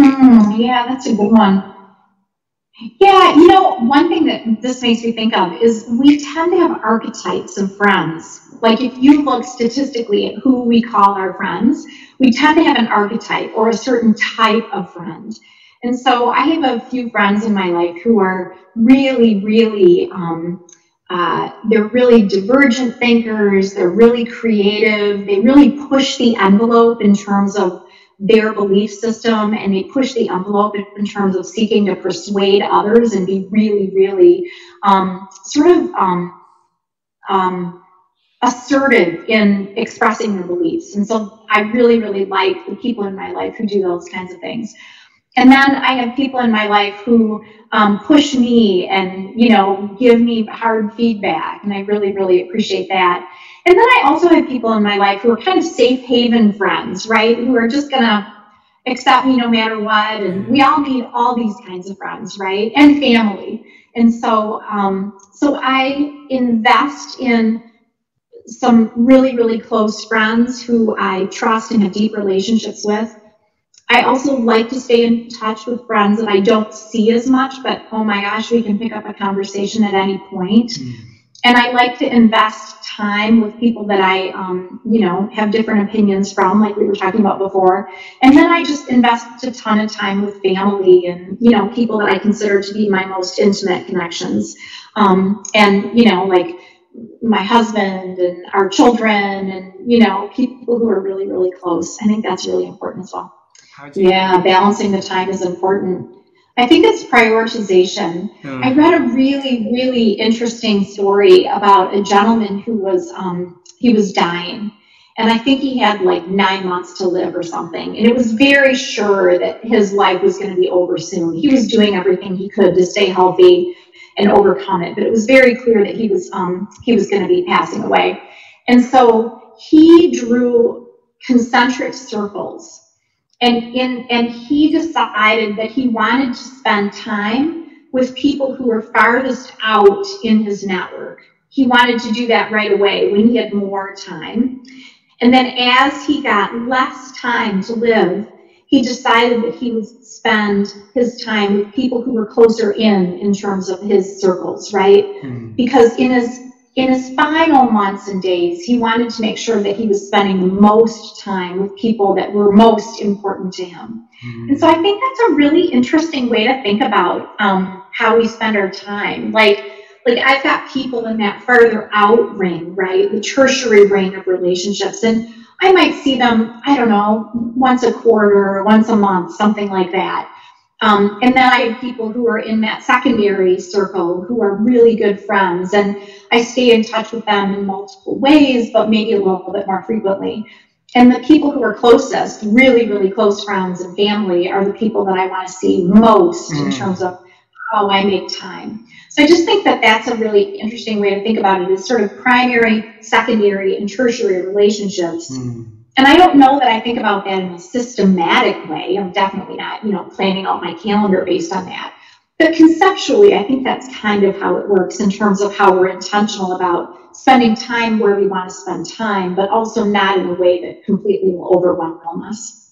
Hmm, yeah, that's a good one. Yeah, you know, one thing that this makes me think of is we tend to have archetypes of friends. Like if you look statistically at who we call our friends, we tend to have an archetype or a certain type of friend. And so I have a few friends in my life who are really, really, um, uh, they're really divergent thinkers. They're really creative. They really push the envelope in terms of their belief system and they push the envelope in terms of seeking to persuade others and be really, really um, sort of um, um, assertive in expressing their beliefs. And so I really, really like the people in my life who do those kinds of things. And then I have people in my life who um, push me and, you know, give me hard feedback. And I really, really appreciate that. And then I also have people in my life who are kind of safe haven friends, right? Who are just going to accept me no matter what. And we all need all these kinds of friends, right? And family. And so, um, so I invest in some really, really close friends who I trust and have deep relationships with. I also like to stay in touch with friends that I don't see as much, but oh my gosh, we can pick up a conversation at any point. Mm. And I like to invest time with people that I, um, you know, have different opinions from, like we were talking about before. And then I just invest a ton of time with family and, you know, people that I consider to be my most intimate connections. Um, and, you know, like my husband and our children and, you know, people who are really, really close. I think that's really important as well. Yeah, balancing the time is important. I think it's prioritization. Hmm. I read a really, really interesting story about a gentleman who was um, he was dying, and I think he had like nine months to live or something. And it was very sure that his life was going to be over soon. He was doing everything he could to stay healthy and overcome it, but it was very clear that he was um, he was going to be passing away. And so he drew concentric circles and in and he decided that he wanted to spend time with people who were farthest out in his network. He wanted to do that right away when he had more time. And then as he got less time to live, he decided that he would spend his time with people who were closer in in terms of his circles, right? Mm-hmm. Because in his in his final months and days, he wanted to make sure that he was spending the most time with people that were most important to him. Mm-hmm. And so I think that's a really interesting way to think about um, how we spend our time. Like, like I've got people in that further out ring, right? The tertiary ring of relationships. And I might see them, I don't know, once a quarter, once a month, something like that. Um, and then I have people who are in that secondary circle who are really good friends, and I stay in touch with them in multiple ways, but maybe a little bit more frequently. And the people who are closest, really, really close friends and family, are the people that I want to see most mm. in terms of how I make time. So I just think that that's a really interesting way to think about it is sort of primary, secondary, and tertiary relationships. Mm and I don't know that I think about that in a systematic way. I'm definitely not, you know, planning out my calendar based on that. But conceptually, I think that's kind of how it works in terms of how we're intentional about spending time where we want to spend time, but also not in a way that completely will overwhelm us.